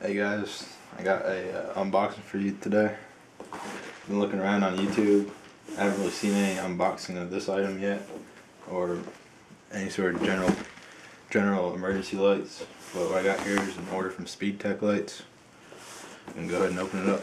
Hey guys, I got a uh, unboxing for you today. Been looking around on YouTube. I haven't really seen any unboxing of this item yet, or any sort of general general emergency lights. But what I got here is an order from Speed Tech Lights. And go ahead and open it up.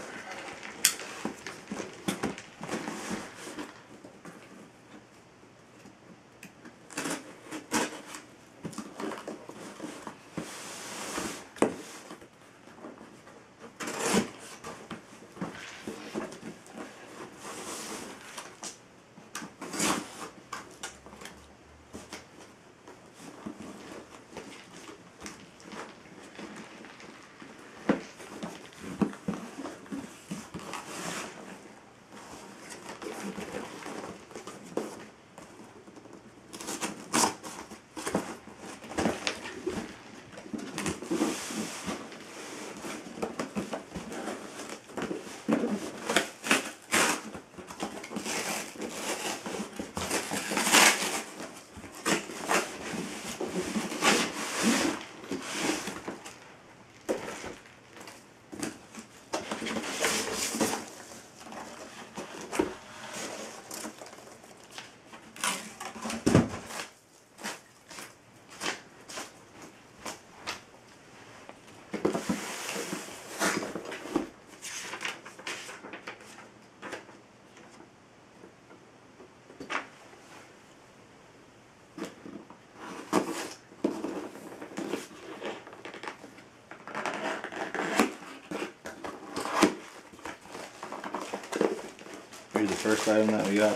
First item that we got.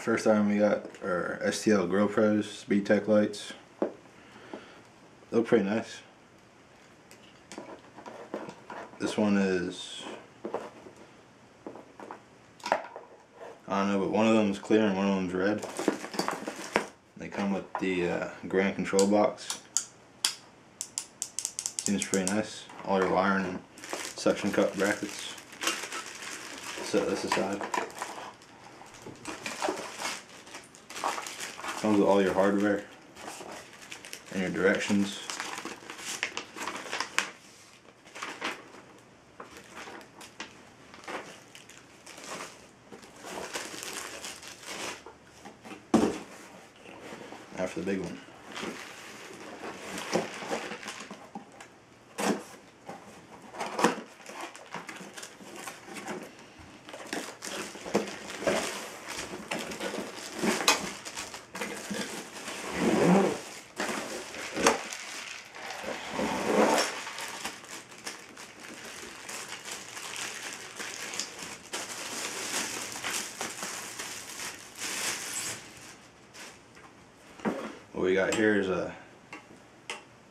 First item we got are STL Grille Pros Speed Tech lights. Look pretty nice. This one is I don't know, but one of them is clear and one of them's red. They come with the uh, grand control box. Seems pretty nice. All your wiring and suction cup brackets. Set this aside. Comes with all your hardware and your directions. After the big one. We got here is a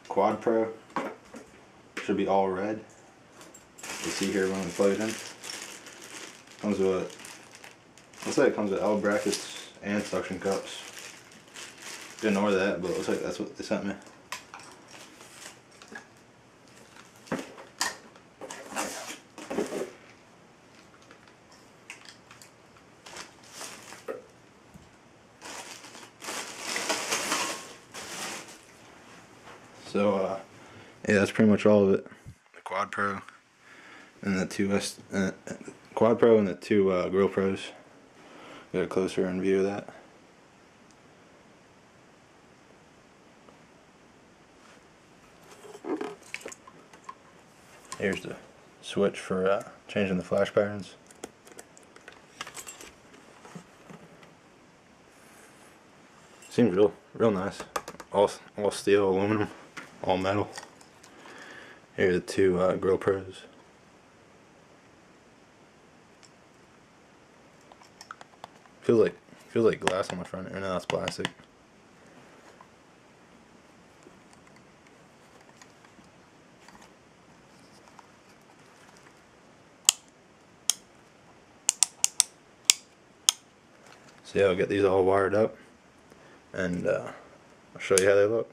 Quad Pro. Should be all red. You see here when we plug it in. Comes with, looks like it comes with L brackets and suction cups. Didn't order that, but looks like that's what they sent me. So, uh, yeah, that's pretty much all of it. The Quad Pro and the two S, uh, Quad Pro and the two uh, Grille Pros. Get a closer in view of that. Here's the switch for uh, changing the flash patterns. Seems real, real nice. All, all steel, aluminum all metal. Here are the two uh, Grille Pros. Feels like feels like glass on the front. Or no, that's plastic. So yeah, I'll get these all wired up and uh, I'll show you how they look.